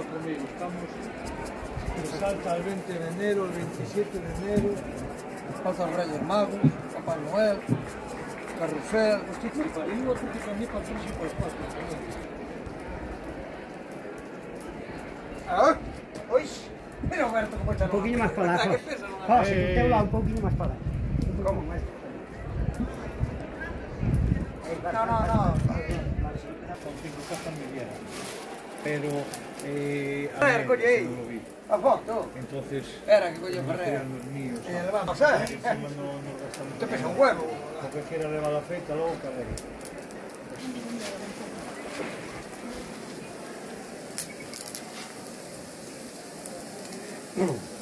conmigo. Estamos en Salta el 20 de enero, el 27 de enero. Pasan Reyes Magos, Papá Noel, Carrusel. Y otro que también para cuatro. Ah, Uy, mira Roberto cómo está. Un poquillo más para ¿Verdad atrás. no? José, Eh. de teu lado, un poquillo más para atrás. ¿Cómo? No, no, no. Son cinco casas medianas. Pero... Eh, a ver, coño aí. A foto. Entonces... Era que coño Ferreira. Míos, eh, le va a pasar. Te pesa un huevo. Porque quiera levar a feita logo carrera. Mm.